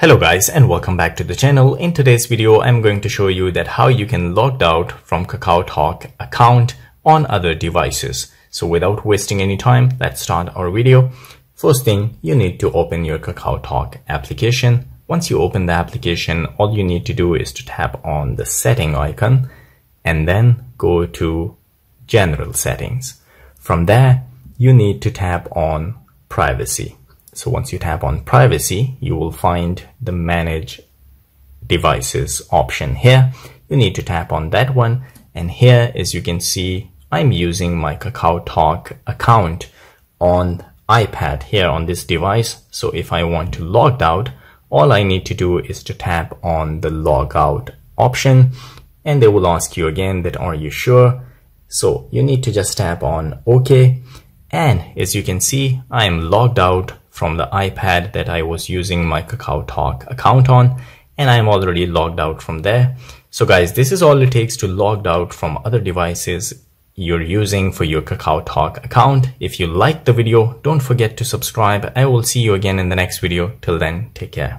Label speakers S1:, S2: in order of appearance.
S1: Hello guys and welcome back to the channel. In today's video, I'm going to show you that how you can log out from KakaoTalk account on other devices. So without wasting any time, let's start our video. First thing, you need to open your KakaoTalk application. Once you open the application, all you need to do is to tap on the setting icon and then go to general settings. From there, you need to tap on privacy. So once you tap on privacy, you will find the manage devices option here. You need to tap on that one. And here, as you can see, I'm using my KakaoTalk account on iPad here on this device. So if I want to log out, all I need to do is to tap on the logout option and they will ask you again that are you sure? So you need to just tap on OK. And as you can see, I am logged out from the iPad that I was using my KakaoTalk account on and I'm already logged out from there. So guys, this is all it takes to log out from other devices you're using for your KakaoTalk account. If you liked the video, don't forget to subscribe. I will see you again in the next video. Till then, take care.